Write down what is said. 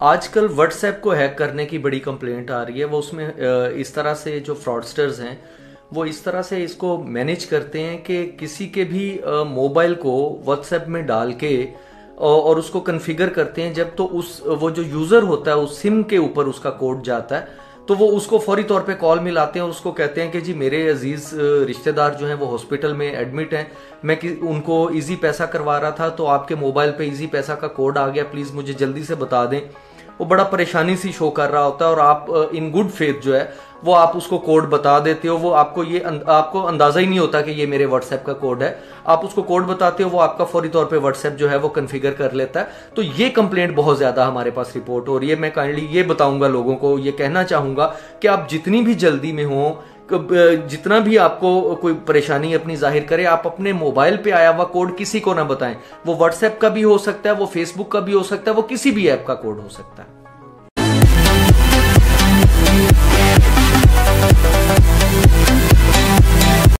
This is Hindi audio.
आजकल व्हाट्सएप को हैक करने की बड़ी कंप्लेंट आ रही है। वो उसमें इस तरह से जो फ्रॉडस्टर्स हैं, वो इस तरह से इसको मैनेज करते हैं कि किसी के भी मोबाइल को व्हाट्सएप में डाल के और उसको कन्फिगर करते हैं। जब तो उस, वो जो यूज़र होता है, उस सिम के ऊपर उसका कोड जाता है तो वो उसको फौरी तौर पे कॉल मिलाते हैं और उसको कहते हैं कि जी, मेरे अज़ीज़ रिश्तेदार जो हैं, वो हॉस्पिटल में एडमिट हैं। मैं कि, उनको इजी पैसा करवा रहा था तो आपके मोबाइल पे इजी पैसा का कोड आ गया। प्लीज़ मुझे जल्दी से बता दें। वो बड़ा परेशानी सी शो कर रहा होता है और आप इन गुड फेथ जो है, वो आप उसको कोड बता देते हो, वो आपको ये आपको अंदाज़ा ही नहीं होता कि ये मेरे व्हाट्सएप का कोड है। आप उसको कोड बताते हो, वो आपका फौरी तौर पे व्हाट्सएप जो है वो कन्फिगर कर लेता है। तो ये कंप्लेंट बहुत ज़्यादा हमारे पास रिपोर्ट हो रही है। मैं काइंडली ये बताऊँगा लोगों को, ये कहना चाहूँगा कि आप जितनी भी जल्दी में हो जितना भी आपको कोई परेशानी अपनी ज़ाहिर करे, आप अपने मोबाइल पे आया हुआ कोड किसी को ना बताएँ। वो व्हाट्सएप का भी हो सकता है, वो फेसबुक का भी हो सकता है, वो किसी भी ऐप का कोड हो सकता है।